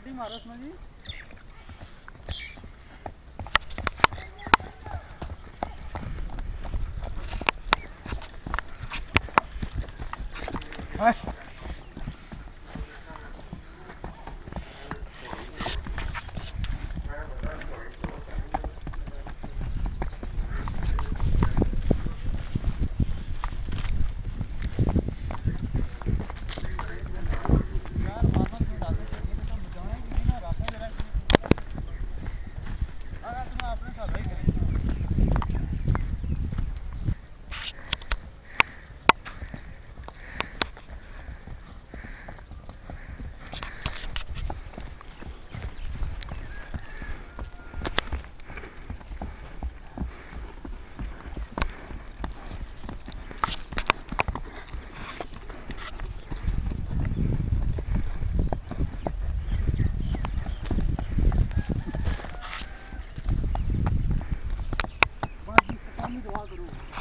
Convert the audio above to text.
कडी मारस माझी Hey! the roof.